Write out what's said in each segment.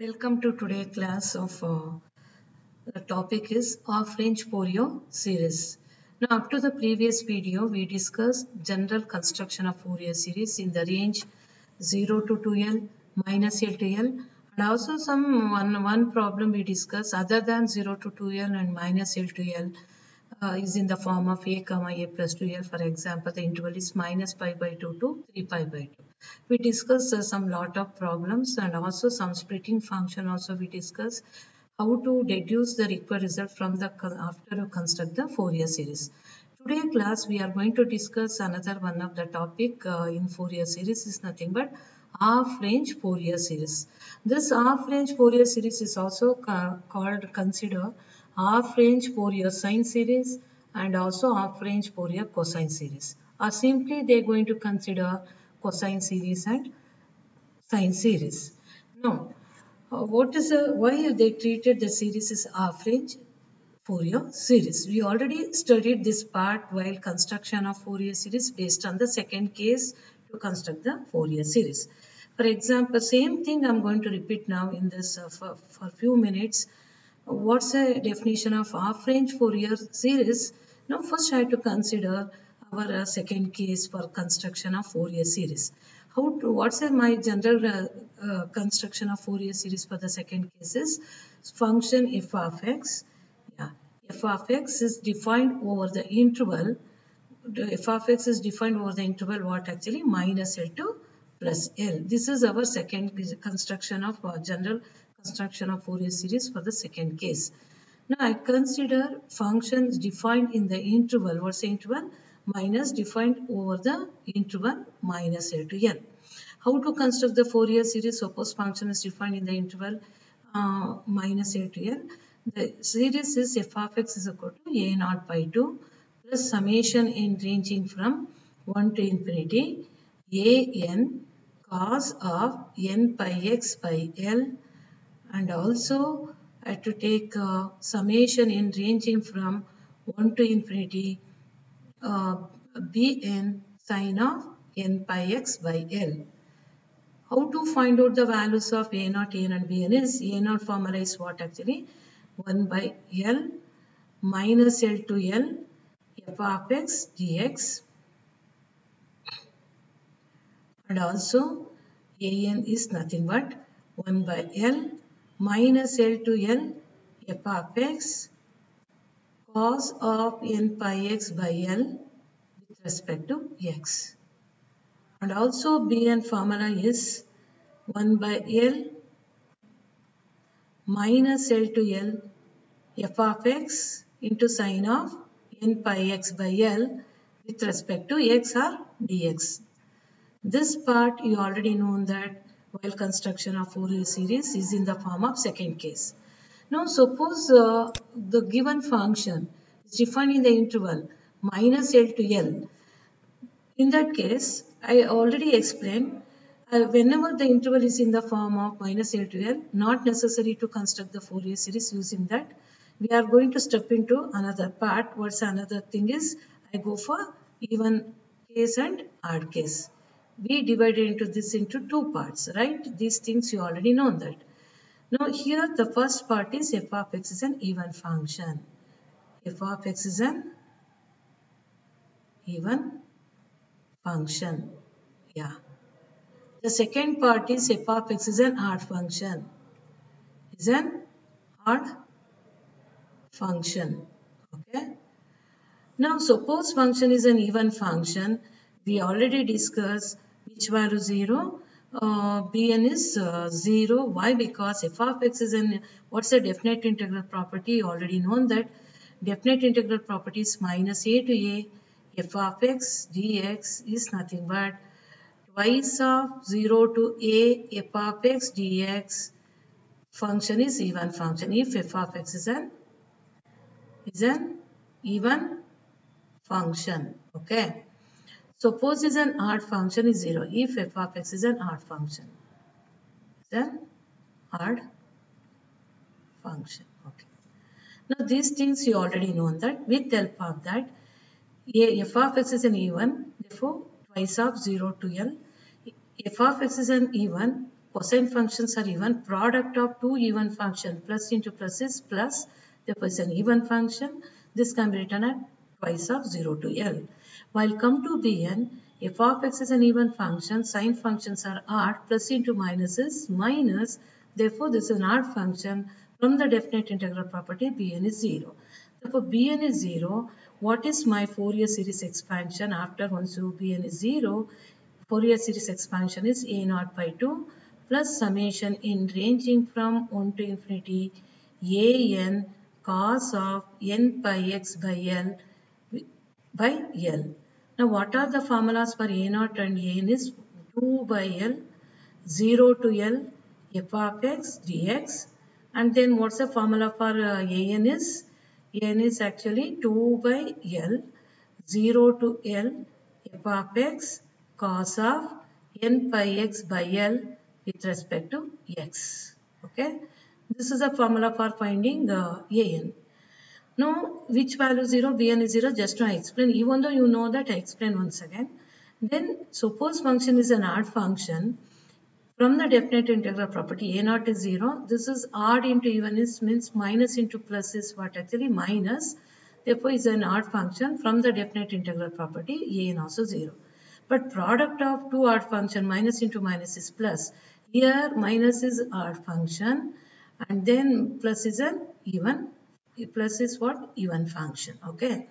Welcome to today's class of uh, the topic is half-range Fourier series. Now up to the previous video we discussed general construction of Fourier series in the range 0 to 2L minus L to L. And also some one, one problem we discussed other than 0 to 2L and minus L to L uh, is in the form of a comma a plus 2L for example the interval is minus pi by 2 to 3 pi by 2 we discussed uh, some lot of problems and also some splitting function also we discussed how to deduce the required result from the after you construct the Fourier series. Today class we are going to discuss another one of the topic uh, in Fourier series is nothing but half range Fourier series. This half range Fourier series is also called consider half range Fourier sine series and also half range Fourier cosine series or simply they are going to consider cosine series and sine series. Now, uh, what is the, why have they treated the series as half range Fourier series? We already studied this part while construction of Fourier series based on the second case to construct the Fourier series. For example, same thing I'm going to repeat now in this uh, for, for a few minutes. What's the definition of half range Fourier series? Now first I have to consider our uh, second case for construction of Fourier series. How to, what's my general uh, uh, construction of Fourier series for the second case is function f of x. Yeah, f of x is defined over the interval. F of x is defined over the interval what actually minus L to plus L. This is our second construction of uh, general construction of Fourier series for the second case. Now I consider functions defined in the interval. What's the interval? Minus defined over the interval minus L to N. How to construct the Fourier series? Suppose function is defined in the interval uh, minus L to N. The series is f of x is equal to a naught by 2 plus summation in ranging from 1 to infinity a n cos of n pi x by L and also I have to take uh, summation in ranging from 1 to infinity uh, bn sine of n pi x by L. How to find out the values of a naught, a and bn is a naught formula is what actually 1 by L minus L to L f of x dx and also an is nothing but 1 by L minus L to L f of x cos of n pi x by L with respect to x. And also Bn formula is 1 by L minus L to L f of x into sine of n pi x by L with respect to x or dx. This part you already know that while construction of Fourier series is in the form of second case. Now suppose uh, the given function is defined in the interval minus L to L. In that case, I already explained uh, whenever the interval is in the form of minus L to L, not necessary to construct the Fourier series using that. We are going to step into another part. What's another thing is, I go for even case and odd case. We divided into this into two parts, right? These things you already know that. Now here the first part is f of x is an even function. f of x is an even function. Yeah. The second part is f of x is an odd function. Is an odd function. Okay. Now suppose function is an even function. We already discussed which value 0 uh, Bn is uh, 0. Why? Because f of x is an, what's the definite integral property? You already known that definite integral property is minus a to a f of x dx is nothing but twice of 0 to a f of x dx function is even function if f of x is an is an even function okay Suppose is an odd function is 0 if f of x is an odd function. An odd function. Okay. Now these things you already know that with help of that a f of x is an even therefore twice of 0 to l. f of x is an even cosine functions are even. Product of two even function plus into plus is plus. Therefore, it's an even function. This can be written at twice of 0 to L. While come to Bn, f of x is an even function, sine functions are odd, plus into minus is minus. Therefore, this is an odd function. From the definite integral property, Bn is 0. Therefore, Bn is 0. What is my Fourier series expansion after once you Bn is 0? Fourier series expansion is a naught by 2 plus summation in ranging from 1 to infinity a n cos of n pi x by L by L. Now what are the formulas for A0 and An is 2 by L, 0 to L, f of x dx and then what's the formula for uh, An is? An is actually 2 by L, 0 to L, f of x cos of n pi x by L with respect to x. Okay. This is a formula for finding uh, An. Now, which value 0? Bn is 0. Just to explain, even though you know that, I explain once again. Then, suppose function is an odd function. From the definite integral property, a naught is 0. This is odd into even is means minus into plus is what actually minus. Therefore, is an odd function. From the definite integral property, a also 0. But product of two odd function minus into minus is plus. Here minus is odd function and then plus is an even plus is what? Even function okay?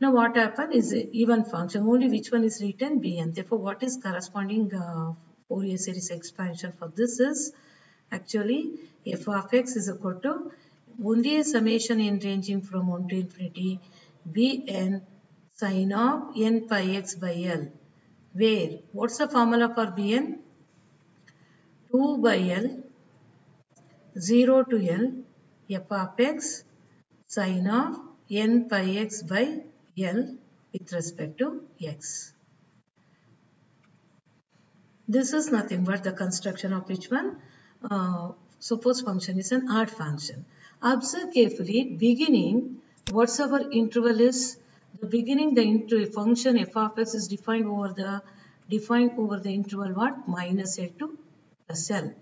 Now what happened is even function only which one is written? Bn therefore what is corresponding uh, Fourier series expansion for this is actually f of x is equal to only a summation in ranging from 1 to infinity bn sine of n pi x by l. Where? What's the formula for bn 2 by l 0 to l f of x sine of n pi x by L with respect to x. This is nothing but the construction of which one? Uh, suppose function is an odd function. Observe carefully, beginning, what's our interval is? The beginning, the inter function f of x is defined over the defined over the interval what? Minus L to plus L.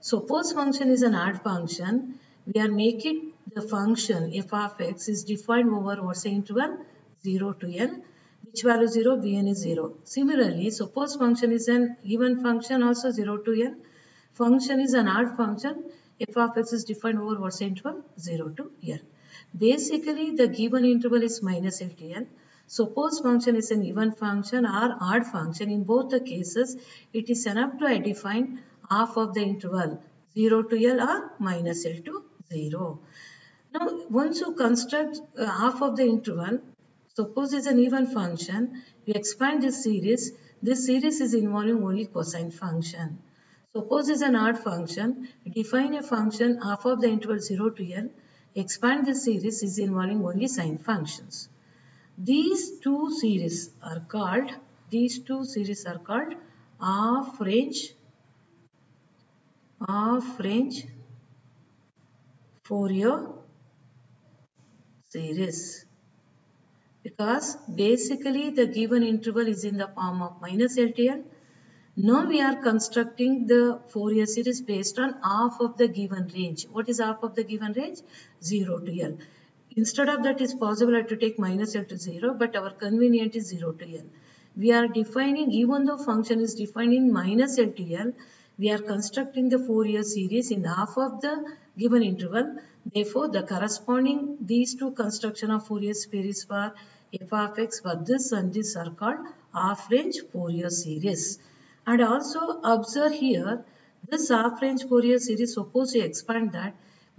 Suppose function is an odd function, we are making the function f of x is defined over what's interval 0 to n which value 0 bn is 0 similarly suppose function is an even function also 0 to n. Function is an odd function f of x is defined over what's interval 0 to n. Basically the given interval is minus l to n. Suppose function is an even function or odd function in both the cases it is enough to define half of the interval 0 to l or minus l to 0. Now, once you construct uh, half of the interval, suppose it's an even function, you expand this series. This series is involving only cosine function. Suppose it's an odd function, define a function half of the interval 0 to L, expand this series is involving only sine functions. These two series are called, these two series are called half range, half range Fourier series because basically the given interval is in the form of minus LTL. Now we are constructing the Fourier series based on half of the given range. What is half of the given range? 0 to L. Instead of that is possible to take minus L to 0 but our convenient is 0 to L. We are defining even though function is defined in minus L to L we are constructing the Fourier series in half of the given interval. Therefore, the corresponding these two construction of Fourier series for f of x for this and this are called half range Fourier series. And also observe here, this half range Fourier series, suppose you expand that,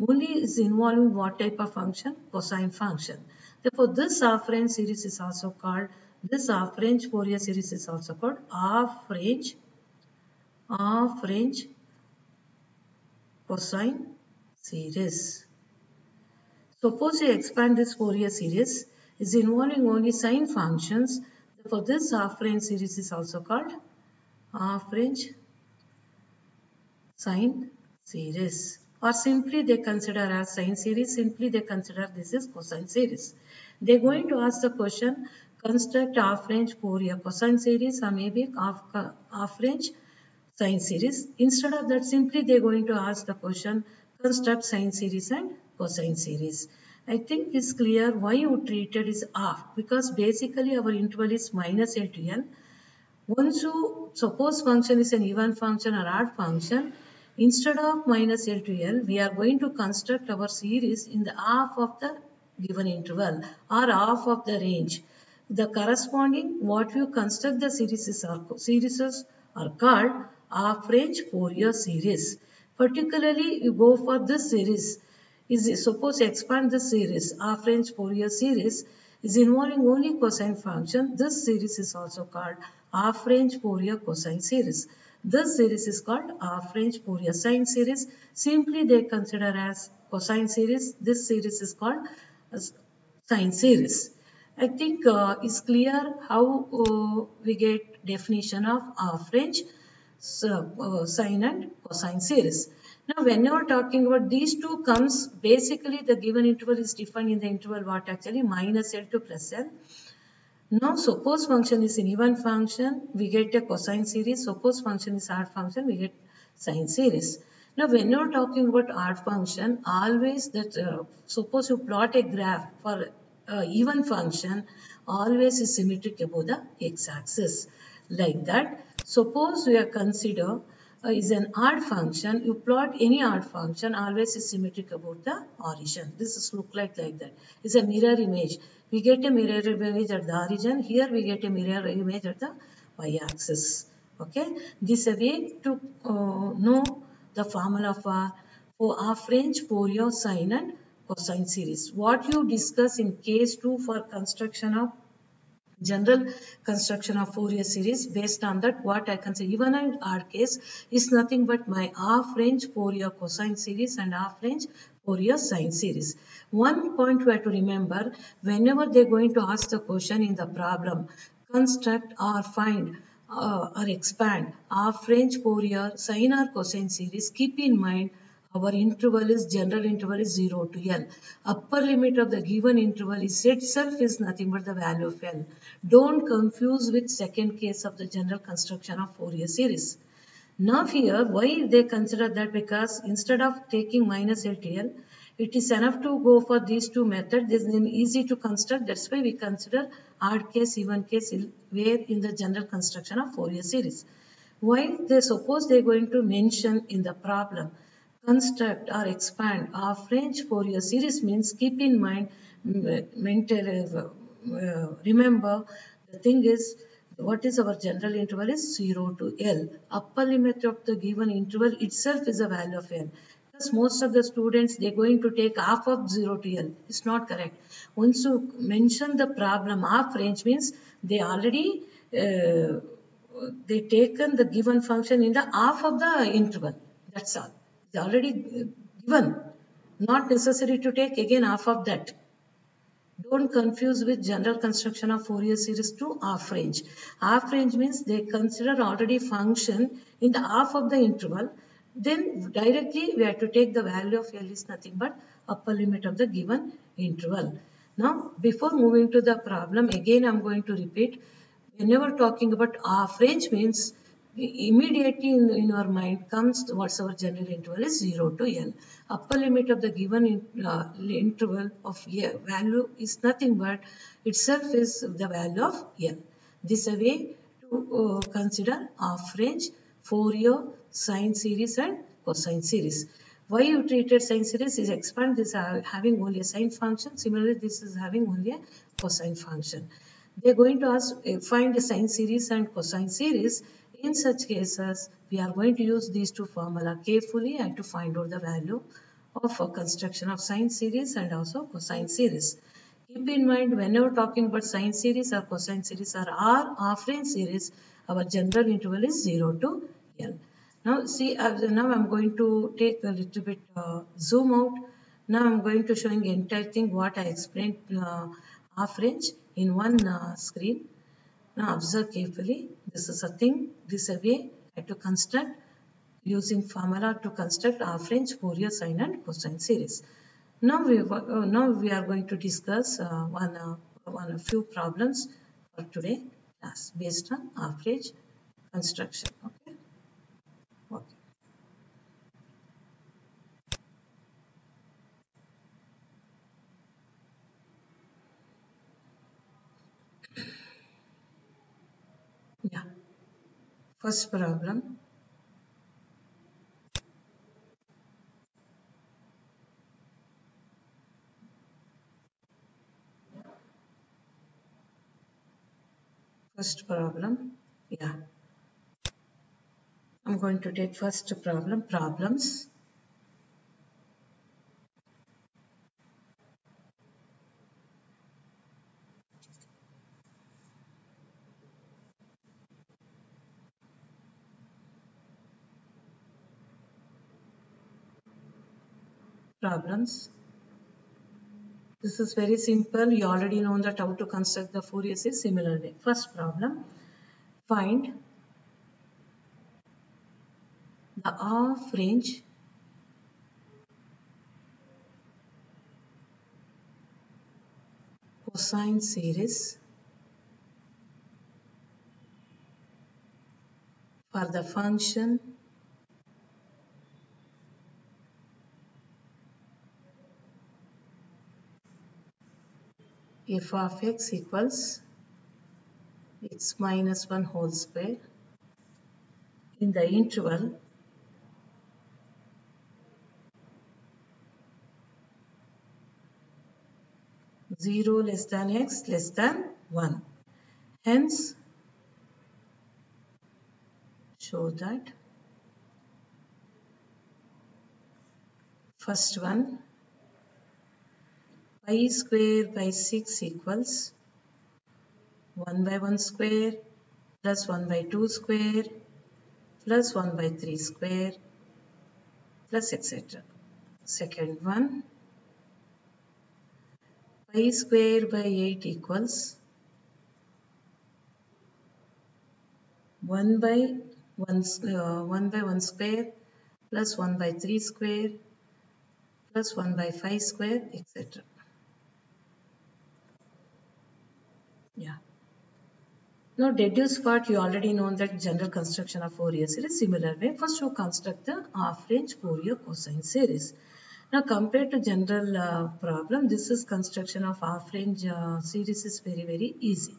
only is involving what type of function? Cosine function. Therefore, this half range series is also called, this half range Fourier series is also called half half range cosine series. Suppose you expand this Fourier series is involving only sine functions. For this half range series is also called half range sine series or simply they consider as sine series simply they consider this is cosine series. They're going to ask the question construct half range Fourier cosine series or maybe half, half range sine series. Instead of that, simply they're going to ask the question, construct sine series and cosine series. I think it's clear why you treated is half because basically our interval is minus L to L. Once you suppose function is an even function or odd function, instead of minus L to L, we are going to construct our series in the half of the given interval or half of the range. The corresponding what you construct the series are, series are called half range Fourier series. Particularly you go for this series is suppose expand the series half range Fourier series is involving only cosine function. This series is also called half range Fourier cosine series. This series is called half range Fourier sine series. Simply they consider as cosine series. This series is called sine series. I think uh, it's clear how uh, we get definition of so, uh, sine and cosine series. Now, when you are talking about these two comes, basically the given interval is defined in the interval what actually minus L to plus L. Now, suppose function is an even function, we get a cosine series. Suppose function is odd function, we get sine series. Now, when you are talking about odd function, always that, uh, suppose you plot a graph for uh, even function, always is symmetric above the x-axis. Like that, suppose we are consider uh, is an odd function, you plot any odd function, always is symmetric about the origin. This is look like like that. It's a mirror image. We get a mirror image at the origin. Here we get a mirror image at the y-axis. Okay. This is a way to uh, know the formula for, for half range Fourier sine and cosine series. What you discuss in case 2 for construction of general construction of Fourier series based on that what I can say even in our case is nothing but my half range Fourier cosine series and half range Fourier sine series. One point we have to remember whenever they're going to ask the question in the problem construct or find uh, or expand half range Fourier sine or cosine series keep in mind our interval is general interval is 0 to L. Upper limit of the given interval is itself is nothing but the value of L. Don't confuse with second case of the general construction of Fourier series. Now here, why they consider that? Because instead of taking minus L it is enough to go for these two methods. This is easy to construct. That's why we consider odd case, even case where in the general construction of Fourier series. Why they suppose they're going to mention in the problem construct or expand half range Fourier series means keep in mind mentally uh, remember the thing is what is our general interval is 0 to L. Upper limit of the given interval itself is a value of L. Because most of the students, they're going to take half of 0 to L. It's not correct. Once you mention the problem, half range means they already, uh, they taken the given function in the half of the interval. That's all. Already uh, given. Not necessary to take again half of that. Don't confuse with general construction of Fourier series to half range. Half range means they consider already function in the half of the interval. Then directly we have to take the value of L is nothing but upper limit of the given interval. Now before moving to the problem again I am going to repeat. Whenever talking about half range means immediately in, in our mind comes what's our general interval is 0 to L. Upper limit of the given in, uh, interval of L value is nothing but itself is the value of L. This is a way to uh, consider half range Fourier sine series and cosine series. Why you treated sine series is expand this uh, having only a sine function. Similarly, this is having only a cosine function. They are going to ask, uh, find a sine series and cosine series in such cases, we are going to use these two formula carefully and to find out the value of a construction of sine series and also cosine series. Keep in mind whenever talking about sine series or cosine series or R half range series, our general interval is 0 to L. Now see, now I'm going to take a little bit uh, zoom out. Now I'm going to showing entire thing what I explained uh, half range in one uh, screen. Now observe carefully. This is a thing, this is a way to construct using formula to construct half range Fourier sine and cosine series. Now we uh, now we are going to discuss uh, one uh, one a few problems for today class based on half range construction. Okay. First problem. First problem. Yeah. I'm going to take first problem. Problems. Problems. This is very simple. You already know that how to construct the Fourier series similarly. First problem, find the half range cosine series for the function f of x equals x minus 1 whole square in the interval zero less than x less than 1. Hence, show that first one pi square by 6 equals 1 by 1 square plus 1 by 2 square plus 1 by 3 square plus etc. Second one pi square by 8 equals 1 by 1, uh, 1 by 1 square plus 1 by 3 square plus 1 by 5 square etc. Yeah. Now deduce part you already know that general construction of Fourier series similar way. First you construct the half range Fourier cosine series. Now compared to general uh, problem this is construction of half range uh, series is very very easy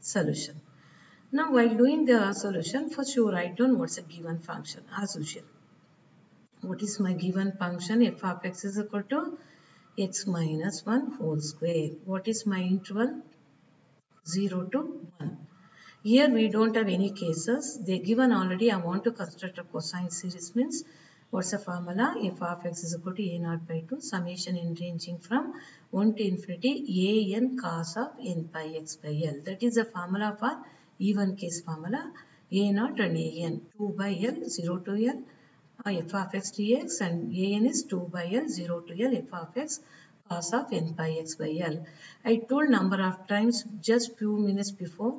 solution. Now while doing the solution first you write down what's a given function as usual. What is my given function f of x is equal to x minus 1 whole square. What is my interval 0 to 1. Here we don't have any cases. They given already I want to construct a cosine series means what's the formula? f of x is equal to a naught by 2 summation in ranging from 1 to infinity a n cos of n pi x by l. That is the formula for even case formula a naught and a n 2 by l 0 to l uh, f of x dx and a n is 2 by l 0 to l f of x cos of n pi x by L. I told number of times just few minutes before,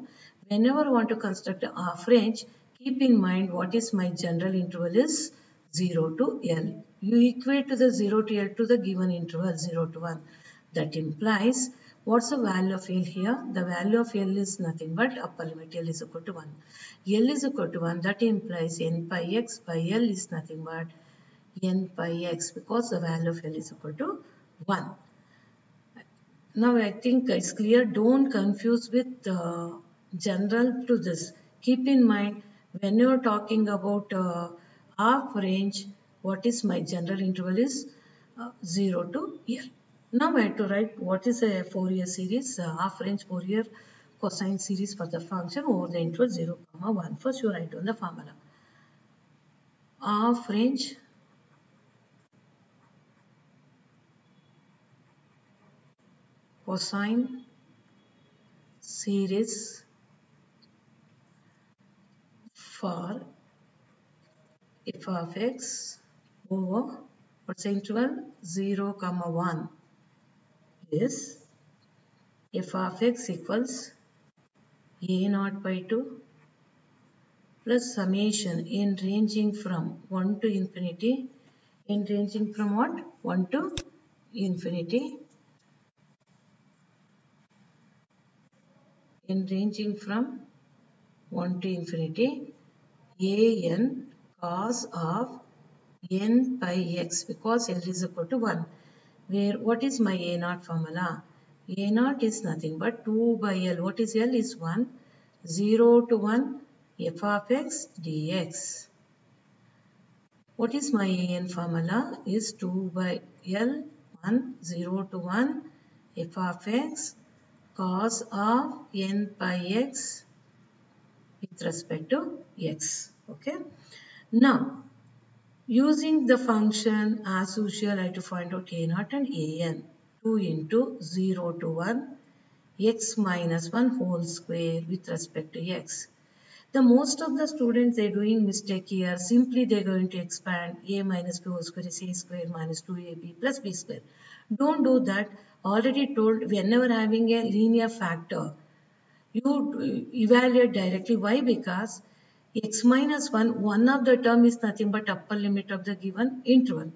whenever I want to construct a half range, keep in mind what is my general interval is 0 to L. You equate to the 0 to L to the given interval 0 to 1. That implies what's the value of L here? The value of L is nothing but upper limit L is equal to 1. L is equal to 1 that implies n pi x by L is nothing but n pi x because the value of L is equal to 1. Now I think it's clear. Don't confuse with uh, general to this. Keep in mind when you're talking about uh, half range, what is my general interval is uh, 0 to here. Now I have to write what is a Fourier series, uh, half range Fourier cosine series for the function over the interval 0, comma 1. First you write on the formula. Half range cosine series for f of x over interval 0 comma 1 is f of x equals a naught by 2 plus summation in ranging from 1 to infinity in ranging from what? 1 to infinity in ranging from 1 to infinity a n cos of n pi x because L is equal to 1 where what is my a naught formula a naught is nothing but 2 by L what is L is 1 0 to 1 f of x dx. What is my an formula? Is 2 by L 1 0 to 1 f of x cos of n pi x with respect to x. Okay. Now, using the function as usual, I have to find out a naught and a n. 2 into 0 to 1 x minus 1 whole square with respect to x. The most of the students they're doing mistake here. Simply they're going to expand a minus b square is a square minus 2ab plus b square. Don't do that. Already told whenever having a linear factor, you evaluate directly. Why? Because x minus 1, one of the term is nothing but upper limit of the given interval.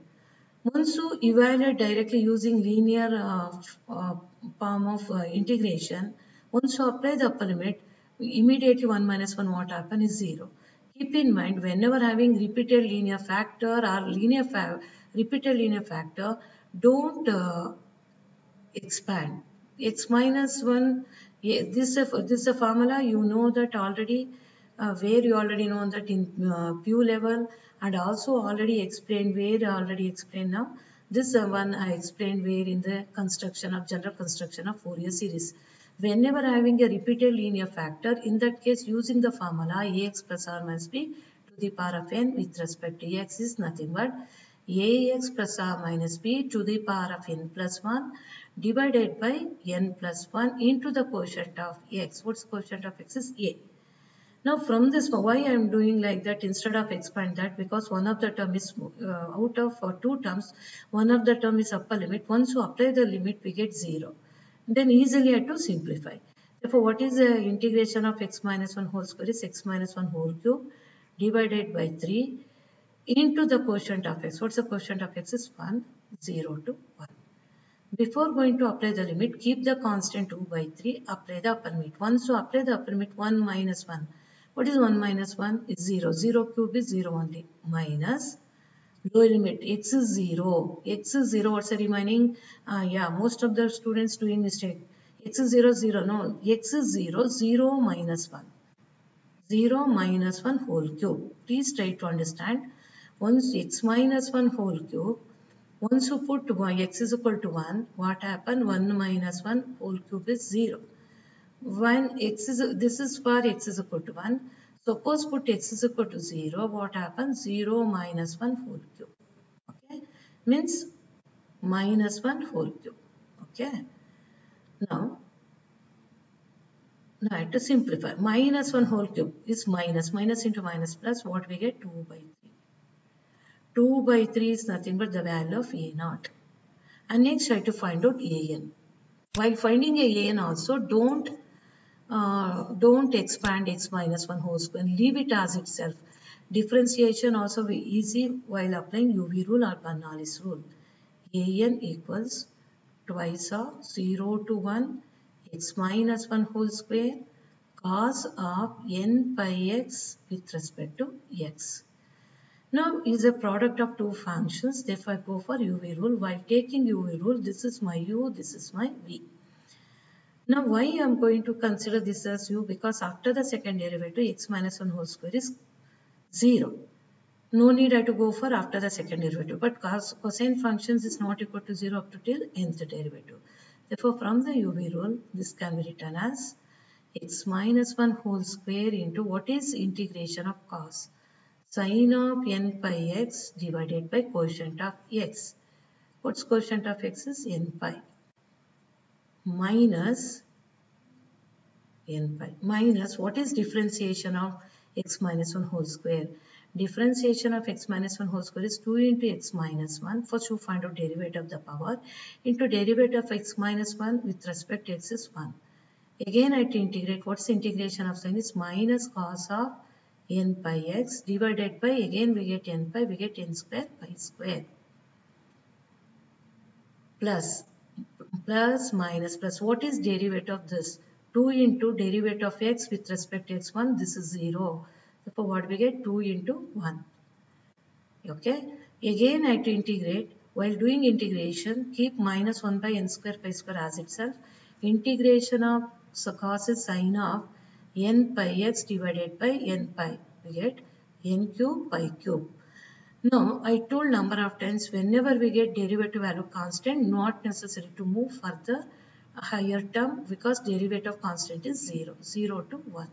Once you evaluate directly using linear uh, uh, form of uh, integration, once you apply the upper limit, immediately 1 minus 1 what happen is 0. Keep in mind whenever having repeated linear factor or linear fa repeated linear factor, don't uh, expand. x minus 1, yeah, this, is a, this is a formula you know that already uh, where you already know that in uh, PU level and also already explained where already explained now. This uh, one I explained where in the construction of general construction of Fourier series. Whenever having a repeated linear factor, in that case using the formula ax plus r minus b to the power of n with respect to x is nothing but ax plus r minus b to the power of n plus 1 divided by n plus 1 into the quotient of x. What's quotient of x is a. Now from this, why I am doing like that instead of expand that because one of the term is uh, out of uh, two terms, one of the term is upper limit. Once you apply the limit, we get 0. Then easily have to simplify. Therefore, what is the integration of x minus 1 whole square is x minus 1 whole cube divided by 3 into the quotient of x. What's the quotient of x is 1, 0 to 1. Before going to apply the limit, keep the constant 2 by 3, apply the upper limit. Once you apply the upper limit, 1 minus 1 what is 1 minus 1? Is 0. 0 cube is 0 only. Minus lower limit. X is 0. X is 0. What's the remaining? Uh, yeah, most of the students doing mistake. X is 0, 0. No, X is 0. 0 minus 1. 0 minus 1 whole cube. Please try to understand. Once x minus 1 whole cube, once you put y, x is equal to 1, what happened? 1 minus 1 whole cube is 0 when x is this is for x is equal to 1 suppose put x is equal to 0 what happens? 0 minus 1 whole cube okay? Means minus 1 whole cube okay? Now now I have to simplify minus 1 whole cube is minus minus into minus plus what we get? 2 by 3 2 by 3 is nothing but the value of a naught. And next have to find out an while finding a an also don't uh, don't expand x minus 1 whole square. Leave it as itself. Differentiation also be easy while applying UV rule or Bernoulli's rule. an equals twice of 0 to 1 x minus 1 whole square cos of n pi x with respect to x. Now is a product of two functions. Therefore, I go for UV rule. While taking UV rule, this is my u, this is my v. Now why I am going to consider this as u because after the second derivative x minus 1 whole square is 0. No need I to go for after the second derivative but cos cosine functions is not equal to 0 up to till nth derivative. Therefore from the UV rule this can be written as x minus 1 whole square into what is integration of cos sine of n pi x divided by quotient of x. What's quotient of x is n pi minus n pi minus what is differentiation of x minus 1 whole square? Differentiation of x minus 1 whole square is 2 into x minus 1 first you find out derivative of the power into derivative of x minus 1 with respect to x is 1 again I to integrate what's integration of sine is minus cos of n pi x divided by again we get n pi we get n square pi square. Plus plus minus plus. What is derivative of this? 2 into derivative of x with respect to x1. This is 0. Therefore, what we get? 2 into 1. Okay. Again, I have to integrate. While doing integration, keep minus 1 by n square pi square as itself. Integration of so cos is sine of n pi x divided by n pi. We get n cube pi cube. Now, I told number of times whenever we get derivative value constant, not necessary to move further higher term because derivative of constant is 0, 0 to 1.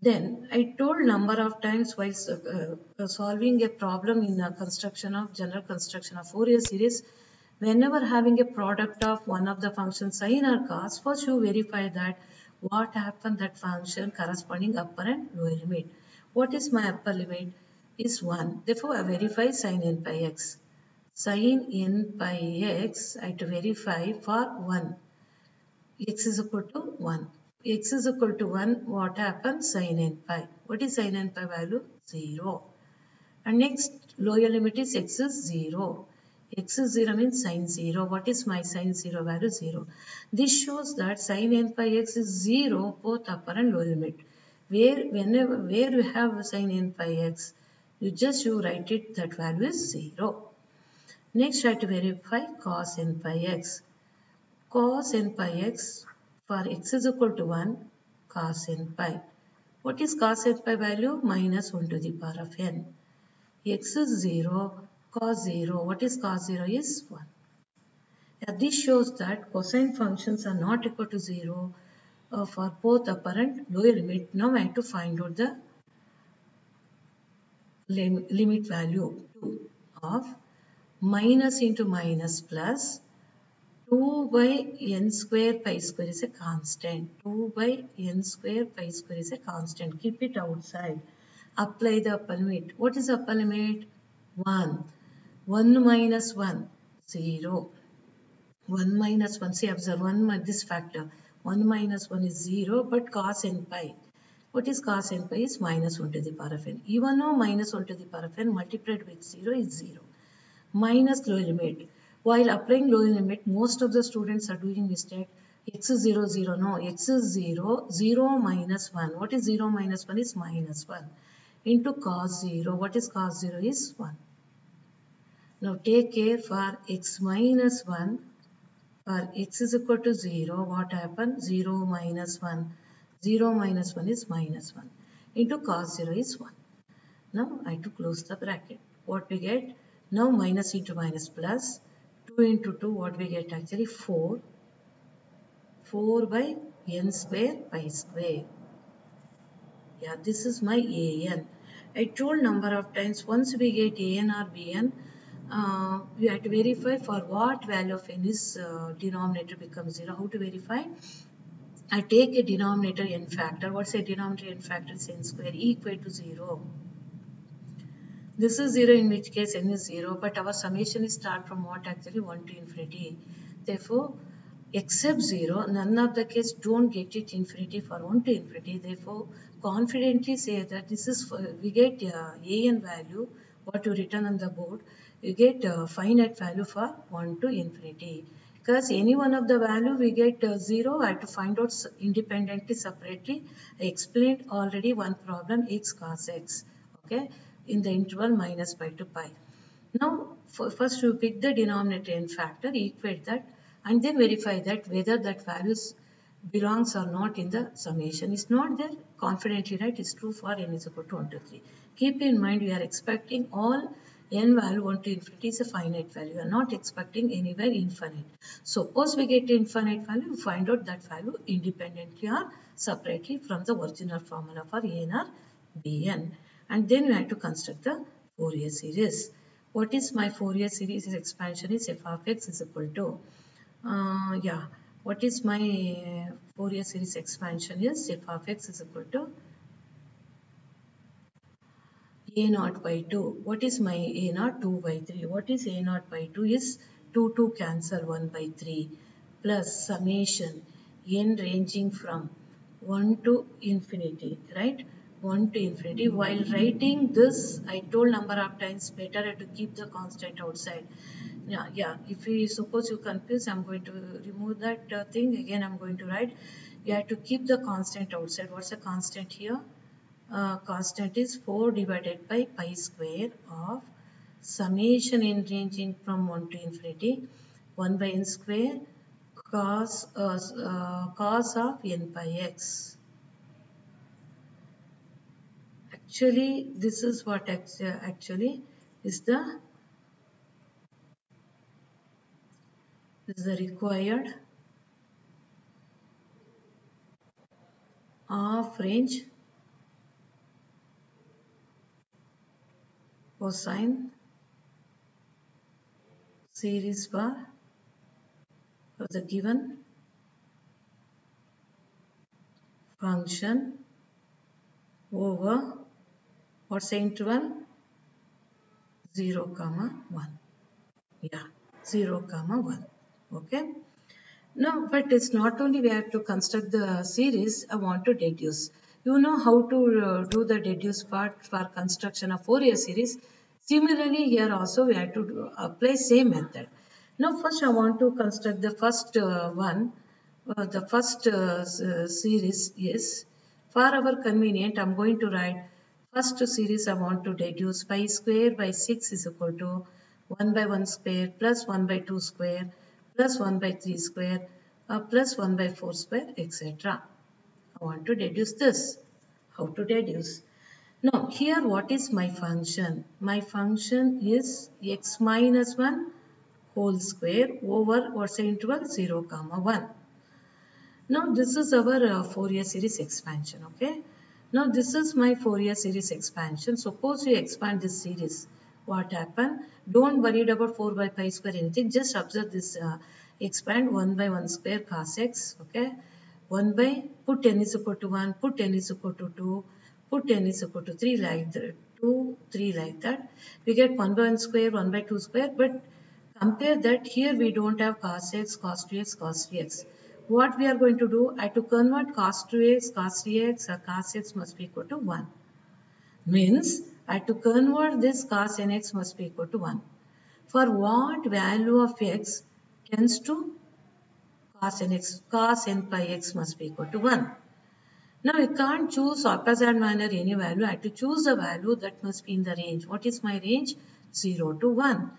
Then I told number of times while uh, solving a problem in a construction of general construction of Fourier series, whenever having a product of one of the functions sine or cos, first you verify that what happened that function corresponding upper and lower limit. What is my upper limit? Is 1. Therefore, I verify sine n pi x. Sine n pi x, I to verify for 1. x is equal to 1 x is equal to 1, what happens? Sin n pi. What is sin n pi value? 0. And next, lower limit is x is 0. x is 0 means sin 0. What is my sin 0 value? 0. This shows that sin n pi x is 0 both upper and lower limit. Where whenever where you have sin n pi x, you just you write it that value is 0. Next, try to verify cos n pi x. Cos n pi x for x is equal to 1 cos n pi. What is cos n pi value? Minus 1 to the power of n. x is 0, cos 0. What is cos 0 is 1. Now this shows that cosine functions are not equal to 0 uh, for both upper and lower limit. Now I have to find out the lim limit value of minus into minus plus 2 by n square pi square is a constant. 2 by n square pi square is a constant. Keep it outside. Apply the upper limit. What is upper limit? 1. 1 minus 1, 0. 1 minus 1, see observe 1 this factor. 1 minus 1 is 0 but cos n pi. What is cos n pi is minus 1 to the power of n. Even though minus 1 to the power of n multiplied with 0 is 0. Minus lower limit. While applying lower limit, most of the students are doing mistake. x is 0, 0. No, x is 0, 0 minus 1. What is 0 minus 1 is minus 1. Into cos 0. What is cos 0 is 1. Now take care for x minus 1. For x is equal to 0, what happens? 0 minus 1. 0 minus 1 is minus 1. Into cos 0 is 1. Now I have to close the bracket. What we get? Now minus into minus 2 into 2 what we get actually 4 4 by n square pi square yeah this is my an I told number of times once we get an or bn uh, we have to verify for what value of n is uh, denominator becomes 0 how to verify I take a denominator n factor. What's a denominator n factor? Is n square equal to 0 this is 0 in which case n is 0 but our summation is start from what actually? 1 to infinity. Therefore except 0 none of the case don't get it infinity for 1 to infinity. Therefore confidently say that this is for, we get uh, an value what you written on the board you get uh, finite value for 1 to infinity because any one of the value we get uh, 0 I have to find out independently separately I explained already one problem x cos x okay in the interval minus pi to pi. Now, first you pick the denominator n factor, equate that and then verify that whether that values belongs or not in the summation. It's not there, confidently right, it's true for n is equal to 1 to 3. Keep in mind we are expecting all n value 1 to infinity is a finite value. We are not expecting anywhere infinite. Suppose we get infinite value, find out that value independently or separately from the original formula for n or bn and then we have to construct the Fourier series. What is my Fourier series expansion is f of x is equal to, uh, yeah, what is my Fourier series expansion is f of x is equal to a naught by 2. What is my a naught? 2 by 3. What is a naught by 2 is 2 to cancel 1 by 3 plus summation n ranging from 1 to infinity, right? 1 to infinity. While writing this, I told number of times better to keep the constant outside. Yeah, yeah. If you suppose you confuse, I'm going to remove that uh, thing. Again, I'm going to write. You have to keep the constant outside. What's the constant here? Uh, constant is 4 divided by pi square of summation n ranging from 1 to infinity 1 by n square cos, uh, uh, cos of n pi x. Actually this is what actually is the is the required half range cosine series for, for the given function over what's the interval 0 comma 1 yeah 0 comma 1 okay now but it's not only we have to construct the series, I want to deduce. You know how to uh, do the deduce part for construction of Fourier series. Similarly, here also we have to do, apply same method. Now, first I want to construct the first uh, one. Uh, the first uh, uh, series is, for our convenient, I'm going to write first series I want to deduce pi square by 6 is equal to 1 by 1 square plus 1 by 2 square plus 1 by 3 square uh, plus 1 by 4 square etc. Want to deduce this. How to deduce? Now here what is my function? My function is x minus 1 whole square over what's the interval 0 comma 1. Now this is our uh, Fourier series expansion okay. Now this is my Fourier series expansion. Suppose we expand this series what happened. Don't worry about 4 by pi square anything. Just observe this uh, expand 1 by 1 square cos x. Okay. 1 by put n is equal to 1, put n is equal to 2, put n is equal to 3 like that. 2, 3 like that. We get 1 by 1 square, 1 by 2 square. But compare that here we don't have cos x, cos 2x, cos 3x. What we are going to do, I have to convert cos 2x, cos 3x or cos x must be equal to 1. Means I have to convert this cos nx must be equal to 1. For what value of x tends to cos nx, cos n pi x must be equal to 1. Now we can't choose opposite manner any value. I have to choose a value that must be in the range. What is my range? 0 to 1.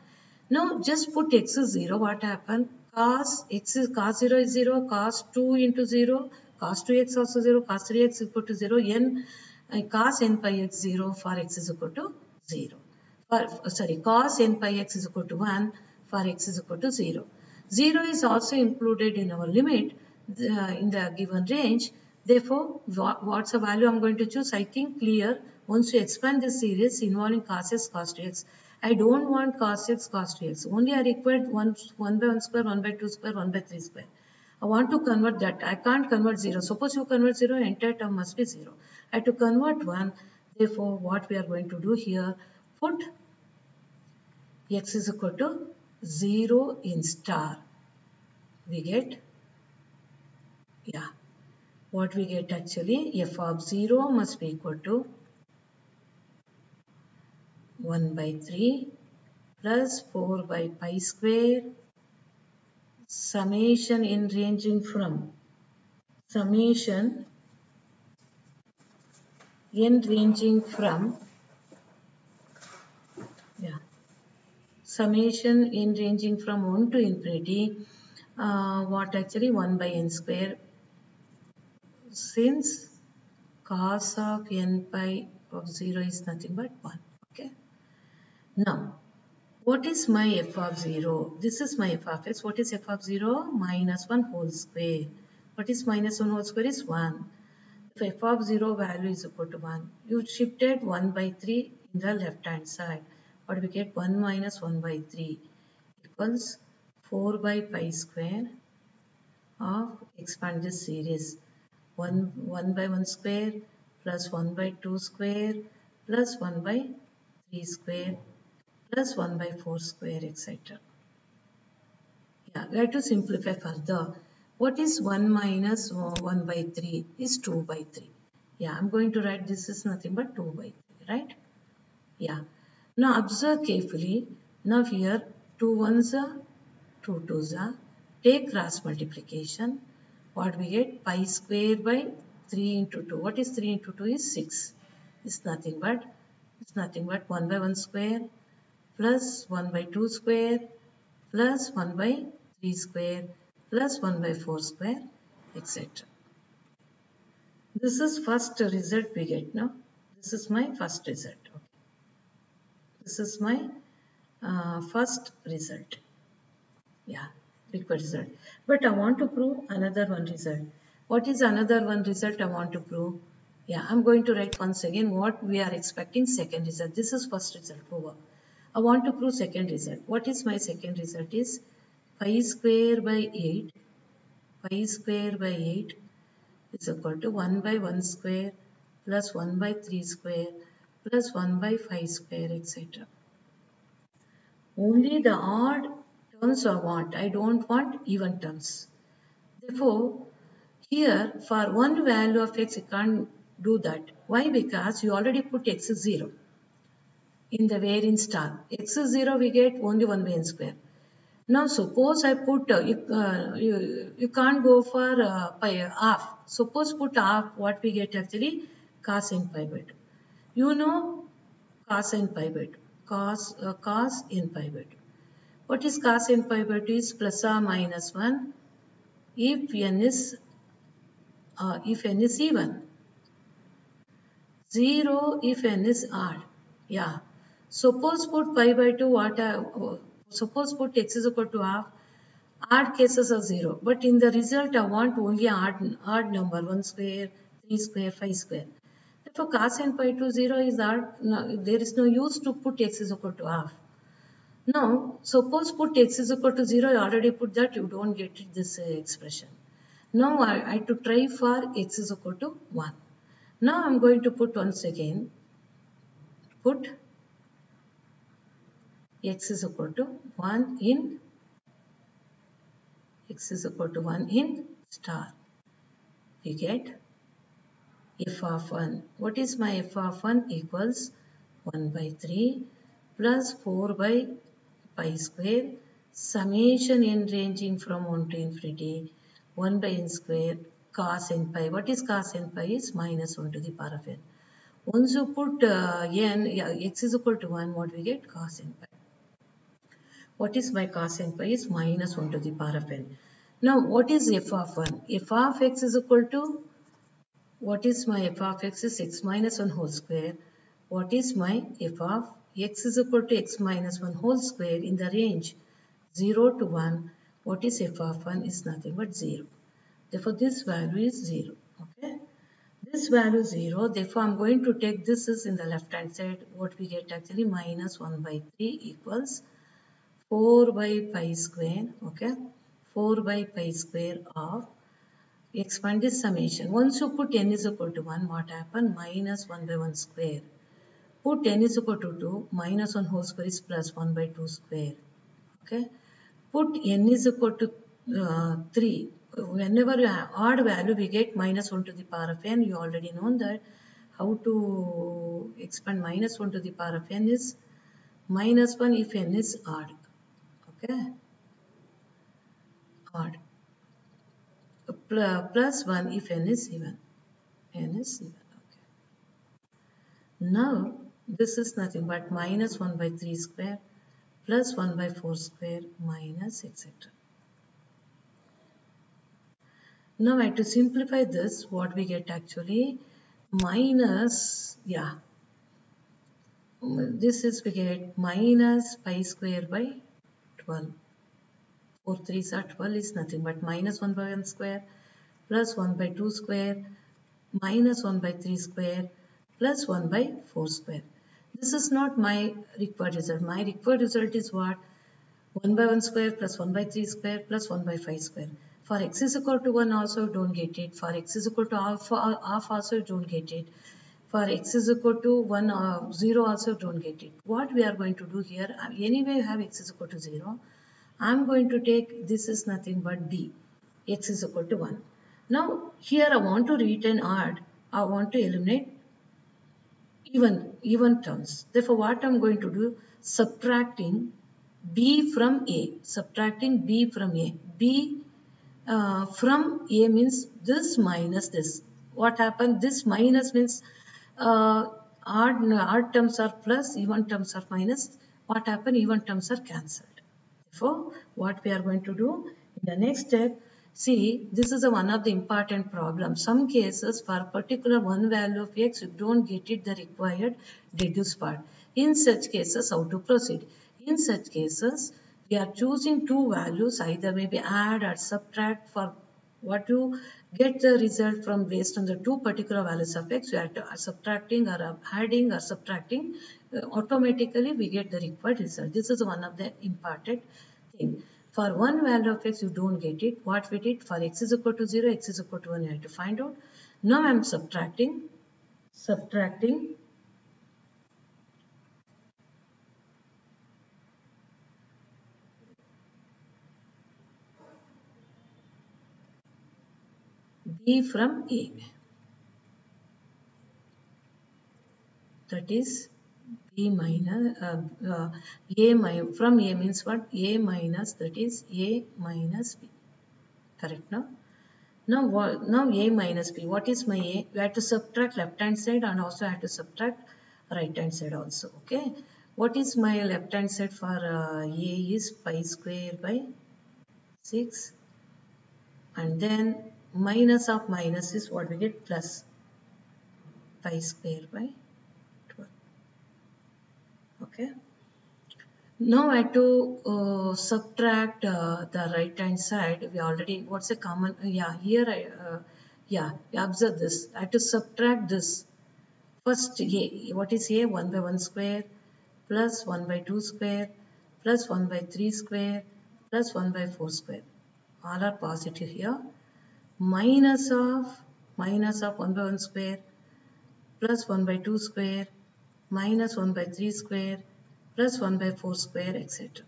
Now just put x is 0. What happened? Cos x is cos 0 is 0. Cos 2 into 0. Cos 2x also 0. Cos 3x equal to 0. n uh, cos n pi x 0 for x is equal to 0. For, sorry, cos n pi x is equal to 1 for x is equal to 0. 0 is also included in our limit uh, in the given range. Therefore, what, what's the value I'm going to choose? I think clear. Once you expand this series involving cos x, cos 2x, I don't want cos x, cos 2x. Only I require 1, 1 by 1 square, 1 by 2 square, 1 by 3 square. I want to convert that. I can't convert 0. Suppose you convert 0, entire term must be 0. I have to convert 1. Therefore, what we are going to do here, put x is equal to 0 in star. We get, yeah, what we get actually, f of 0 must be equal to 1 by 3 plus 4 by pi square summation in ranging from summation n ranging from summation in ranging from 1 to infinity uh, what actually 1 by n square since cos of n pi of 0 is nothing but 1 okay now what is my f of 0? This is my f of x. What is f of 0? Minus 1 whole square. What is minus 1 whole square is 1. If f of 0 value is equal to 1, you shifted 1 by 3 in the left hand side. What we get? 1 minus 1 by 3 equals 4 by pi square of expand this series. 1, 1 by 1 square plus 1 by 2 square plus 1 by 3 square plus 1 by 4 square etc. Yeah, we have to simplify further. What is 1 minus 1 by 3 is 2 by 3. Yeah, I'm going to write this is nothing but 2 by 3, right? Yeah. Now observe carefully. Now here 2 ones are 2 twos are. Take cross multiplication. What we get? Pi square by 3 into 2. What is 3 into 2 is 6. It's nothing but it's nothing but 1 by 1 square plus 1 by 2 square plus 1 by 3 square plus 1 by 4 square etc. This is first result we get now. This is my first result. This is my uh, first result. Yeah, required result. But I want to prove another one result. What is another one result I want to prove? Yeah, I'm going to write once again what we are expecting second result. This is first result over. I want to prove second result. What is my second result is pi square by 8 pi square by 8 is equal to 1 by 1 square plus 1 by 3 square plus 1 by 5 square etc. Only the odd terms I want. I don't want even terms. Therefore, here for one value of x you can't do that. Why? Because you already put x is 0 in the variant star. x is 0 we get only 1 by n square. Now suppose I put, uh, you, uh, you, you, can't go for uh, pi, half. Suppose put half what we get actually cos n pi by 2. You know cos n pi by 2. Cos, uh, cos n pi by 2. What is cos pi by 2 is plus or minus 1 if n is, uh, if n is even. 0 if n is odd. Yeah. Suppose put pi by 2 what I, suppose put x is equal to half. Odd cases are 0. But in the result I want only odd, odd number 1 square, 3 square, 5 square. Therefore cos n pi to 0 is odd. No, there is no use to put x is equal to half. Now suppose put x is equal to 0. I already put that you don't get this uh, expression. Now I, I have to try for x is equal to 1. Now I'm going to put once again, put x is equal to 1 in, x is equal to 1 in star. You get f of 1. What is my f of 1 equals 1 by 3 plus 4 by pi square summation n ranging from 1 to infinity 1 by n square cos n pi. What is cos n pi? Is minus 1 to the power of n. Once you put uh, n, yeah, x is equal to 1, what we get? Cos n pi. What is my cos n pi? Is minus 1 to the power of n. Now, what is f of 1? f of x is equal to, what is my f of x is x minus 1 whole square. What is my f of x is equal to x minus 1 whole square in the range 0 to 1. What is f of 1 is nothing but 0. Therefore, this value is 0. Okay. This value is 0. Therefore, I'm going to take this is in the left hand side. What we get actually minus 1 by 3 equals 4 by pi square. Okay. 4 by pi square of expand this summation. Once you put n is equal to 1, what happen? Minus 1 by 1 square. Put n is equal to 2, minus 1 whole square is plus 1 by 2 square. Okay. Put n is equal to uh, 3 whenever you have odd value we get minus 1 to the power of n you already know that how to expand minus 1 to the power of n is minus 1 if n is odd okay odd plus 1 if n is even. n is even okay. Now this is nothing but minus 1 by 3 square plus 1 by 4 square minus etc now I have to simplify this, what we get actually minus, yeah, this is we get minus pi square by 12. 4 3s are 12 is nothing but minus 1 by 1 square plus 1 by 2 square minus 1 by 3 square plus 1 by 4 square. This is not my required result. My required result is what? 1 by 1 square plus 1 by 3 square plus 1 by 5 square. For x is equal to 1 also don't get it. For x is equal to half, half also don't get it. For x is equal to 1 uh, 0 also don't get it. What we are going to do here, uh, anyway you have x is equal to 0. I am going to take this is nothing but b. x is equal to 1. Now here I want to return odd. I want to eliminate even, even terms. Therefore what I am going to do, subtracting b from a. Subtracting b from a. b uh, from A means this minus this. What happened? This minus means uh, odd, odd terms are plus, even terms are minus. What happened? Even terms are cancelled. Therefore, what we are going to do in the next step, See, this is a one of the important problems. Some cases for particular one value of x, you don't get it the required deduced part. In such cases, how to proceed? In such cases, we are choosing two values, either maybe add or subtract for what you get the result from based on the two particular values of x, we are subtracting or adding or subtracting, uh, automatically we get the required result. This is one of the important thing. For one value of x, you don't get it. What we did for x is equal to 0, x is equal to 1, you have to find out. Now I am subtracting, subtracting b from a. That is b minus uh, uh, a mi from a means what? A minus that is a minus b correct now now what now a minus b what is my a? We have to subtract left hand side and also have to subtract right hand side also okay? What is my left hand side for uh, a is pi square by 6 and then minus of minus is what we get? Plus pi square by okay. Now I have to uh, subtract uh, the right hand side. We already what's a common yeah here I uh, yeah observe this. I have to subtract this. First a what is a? 1 by 1 square plus 1 by 2 square plus 1 by 3 square plus 1 by 4 square. All are positive here. Minus of minus of 1 by 1 square plus 1 by 2 square minus 1 by 3 square plus 1 by 4 square etc.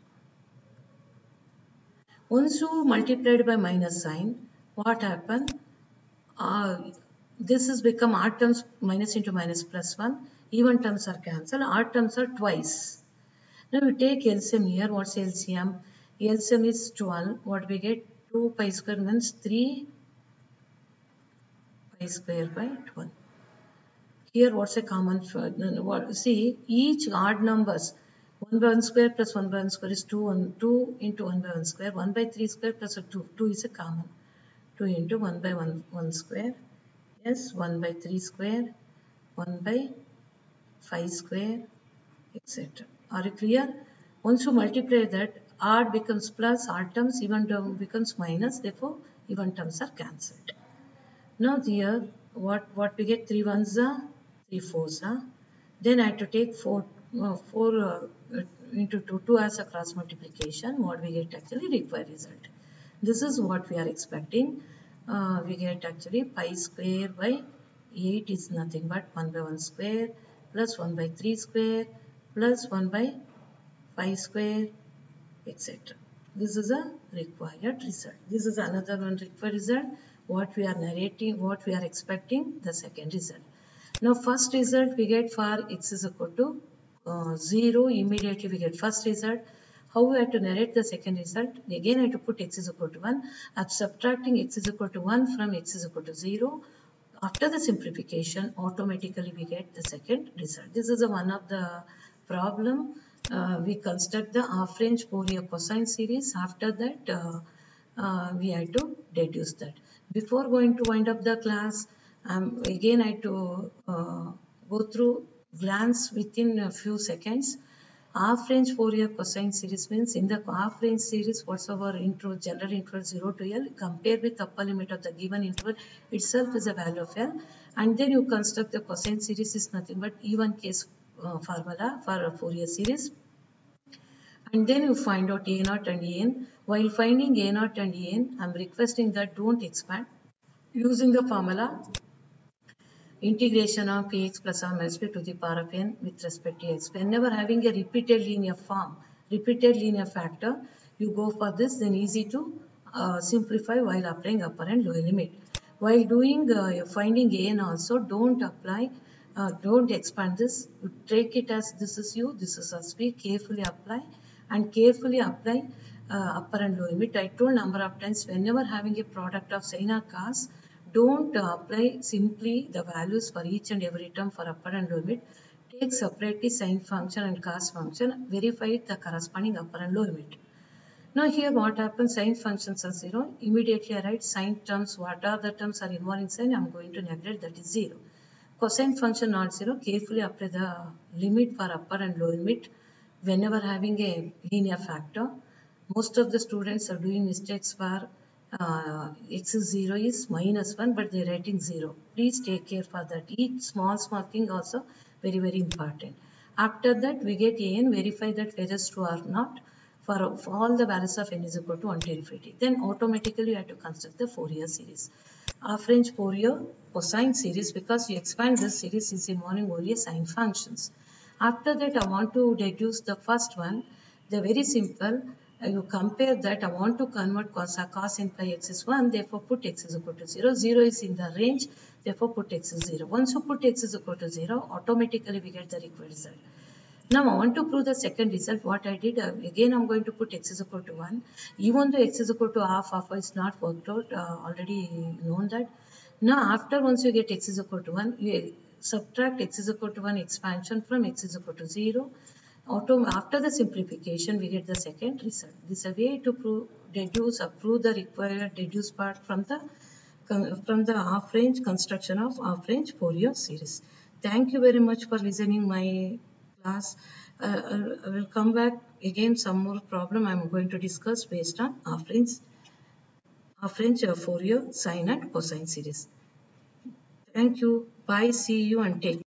Once you multiplied by minus sign, what happened? Uh, this has become r terms minus into minus plus 1. Even terms are cancelled. R terms are twice. Now we take LCM here. What's LCM? LCM is 12. What we get? 2 pi square means 3 pi square by 12. Here what's a common, see each odd numbers 1 by 1 square plus 1 by 1 square is 2, 1, 2 into 1 by 1 square. 1 by 3 square plus 2. 2 is a common. 2 into 1 by 1, 1 square. Yes, 1 by 3 square. 1 by 5 square, etc. Are you clear? Once you multiply that, odd becomes plus, odd terms, even term becomes minus. Therefore, even terms are cancelled. Now here, what, what we get? 3 ones are, 3 fours are. Then I have to take 4, uh, 4 uh, into 2, 2 as a cross multiplication, what we get actually required result. This is what we are expecting. Uh, we get actually pi square by 8 is nothing but 1 by 1 square plus 1 by 3 square plus 1 by 5 square etc. This is a required result. This is another one required result. What we are narrating, what we are expecting, the second result. Now first result we get for x is equal to uh, 0 immediately we get first result. How we have to narrate the second result? Again I have to put x is equal to 1 I'm subtracting x is equal to 1 from x is equal to 0 after the simplification automatically we get the second result. This is a one of the problem. Uh, we construct the half range Fourier cosine series. After that uh, uh, we have to deduce that. Before going to wind up the class um, again I to uh, go through glance within a few seconds. Half range Fourier cosine series means in the half range series whatsoever interval general interval 0 to L compare with upper limit of the given interval itself is a value of L and then you construct the cosine series is nothing but even case uh, formula for a Fourier series and then you find out A naught and an. While finding A naught and an, I am requesting that don't expand using the formula integration of px plus or minus to the power of n with respect to x. Whenever having a repeated linear form, repeated linear factor, you go for this, then easy to uh, simplify while applying upper and lower limit. While doing uh, finding n also, don't apply, uh, don't expand this. Take it as this is u, this is us. Carefully apply and carefully apply uh, upper and lower limit. I told number of times whenever having a product of sine or cos, don't apply simply the values for each and every term for upper and lower limit. Take separately sine function and cos function. Verify the corresponding upper and lower limit. Now here what happens, sine functions are 0. Immediately I write sine terms, what are the terms are involved in sine, I am going to neglect that is 0. Cosine function not 0, carefully apply the limit for upper and lower limit whenever having a linear factor. Most of the students are doing mistakes for uh, x is 0 is minus 1 but they are writing 0. Please take care for that. Each small small thing also very very important. After that we get an verify that whether true or not for, for all the values of n is equal to 1 to infinity. Then automatically you have to construct the Fourier series. Half range Fourier cosine series because you expand this series is involving only sine functions. After that I want to deduce the first one. They're very simple you compare that I want to convert cos, cos pi x is 1 therefore put x is equal to 0 0 is in the range therefore put x is 0 once you put x is equal to 0 automatically we get the required result. Now I want to prove the second result. What I did uh, again I'm going to put x is equal to 1 even though x is equal to half half is not worked out uh, already known that. Now after once you get x is equal to 1 you subtract x is equal to 1 expansion from x is equal to 0 Auto, after the simplification, we get the second result. This is a way to prove, deduce prove the required deduce part from the from the half range construction of half range Fourier series. Thank you very much for listening my class. Uh, I will come back again some more problem I am going to discuss based on half range half range uh, Fourier sine and cosine series. Thank you. Bye. See you and take